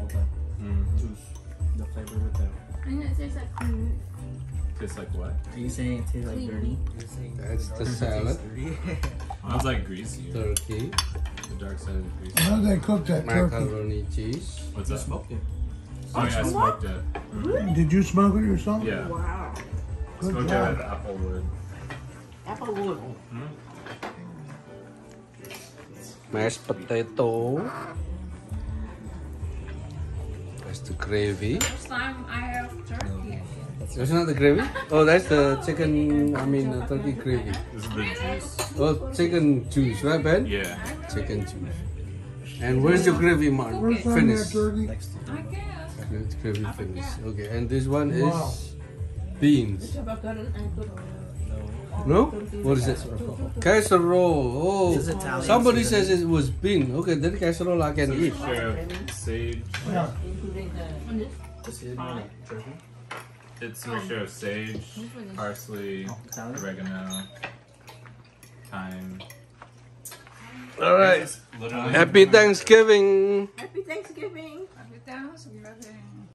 all the Mm. juice, the flavor with the. And it tastes like clean. Tastes like what? Are you saying it tastes like Clean dirty? You're That's the salad. dirty. Sounds like greasy. Turkey, The dark side of greasy. How do they cook that turkey? macaroni cheese. What's You that? smoked it. Oh yeah, I smoked it. Mhm. Did you smoke it yourself? Yeah, Wow. Good smoked it job. with apple wood. Applewood. Mashed potato. That's the gravy. First time I have turkey. That's not the gravy? Oh, that's the chicken, I mean, the turkey gravy. This is the juice. Oh, chicken juice, right, Ben? Yeah. Chicken juice. And where's your gravy, Mark? Where's some of Finish. turkey? Next to I guess. It's gravy finish. Okay, and this one is Wow. beans. No. No? What is it? Casserole. Oh, This is Italian somebody seasoning. says it was bean. Okay, then casserole I can eat. Mixture sage. Yeah. This is uh, turkey. It's a mixture of sage, parsley, Oh, oregano, thyme. All right. Happy Thanksgiving. Happy Thanksgiving. Happy Thanksgiving.